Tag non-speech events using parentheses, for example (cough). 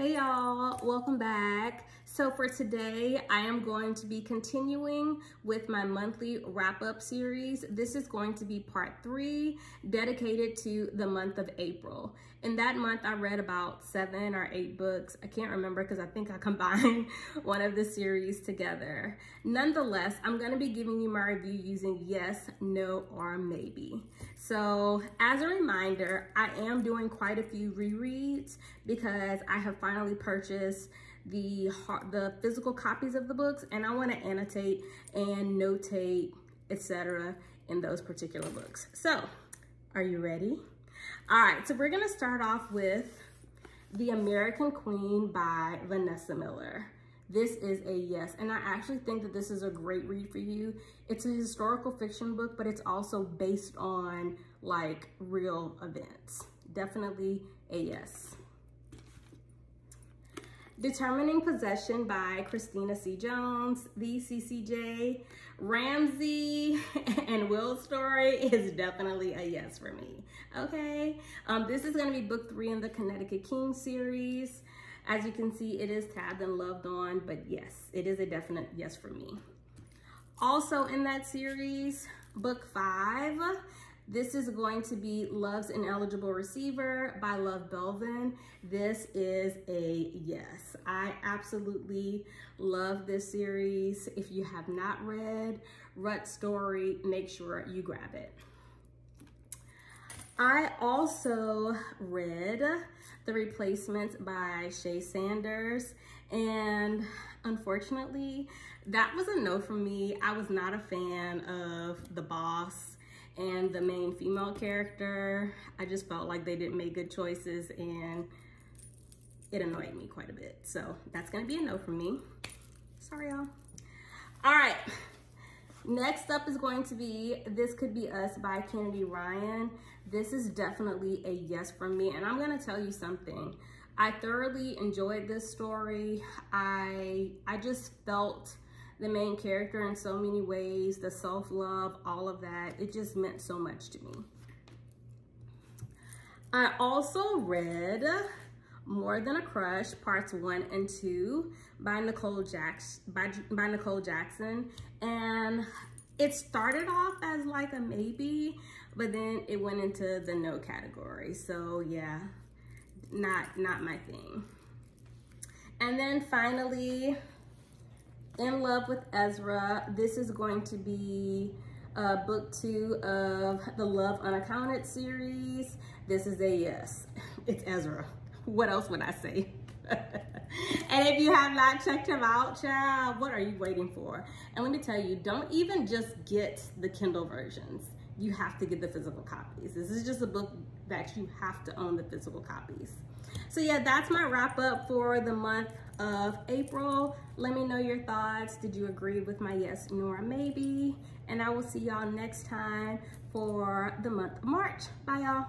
Hey y'all, welcome back. So for today, I am going to be continuing with my monthly wrap-up series. This is going to be part three, dedicated to the month of April. In that month, I read about seven or eight books. I can't remember because I think I (laughs) combined one of the series together. Nonetheless, I'm gonna be giving you my review using yes, no, or maybe. So as a reminder, I am doing quite a few rereads because I have finally purchased the the physical copies of the books and I want to annotate and notate etc in those particular books. So, are you ready? All right, so we're going to start off with The American Queen by Vanessa Miller. This is a yes, and I actually think that this is a great read for you. It's a historical fiction book, but it's also based on like real events. Definitely a yes. Determining Possession by Christina C. Jones, the CCJ. Ramsey (laughs) and Will's story is definitely a yes for me. Okay, um, this is going to be book three in the Connecticut King series. As you can see, it is tabbed and loved on, but yes, it is a definite yes for me. Also in that series, book five, this is going to be Love's Ineligible Receiver by Love Belvin. This is a yes. I absolutely love this series. If you have not read Rut Story, make sure you grab it. I also read The Replacements by Shae Sanders and unfortunately that was a no from me. I was not a fan of The Boss and the main female character. I just felt like they didn't make good choices and it annoyed me quite a bit. So that's gonna be a no from me. Sorry, y'all. All right, next up is going to be This Could Be Us by Kennedy Ryan. This is definitely a yes from me. And I'm gonna tell you something. I thoroughly enjoyed this story. I, I just felt the main character in so many ways, the self-love, all of that. It just meant so much to me. I also read More Than a Crush, parts one and two by Nicole, Jacks by, by Nicole Jackson. And it started off as like a maybe, but then it went into the no category. So yeah, not, not my thing. And then finally, in Love with Ezra. This is going to be uh, book two of the Love Unaccounted series. This is a yes. (laughs) It's Ezra. What else would I say? (laughs) and if you have not checked him out, child, what are you waiting for? And let me tell you, don't even just get the Kindle versions. You have to get the physical copies. This is just a book that you have to own the physical copies. So yeah, that's my wrap up for the month of April. Let me know your thoughts. Did you agree with my yes nor maybe? And I will see y'all next time for the month of March. Bye y'all.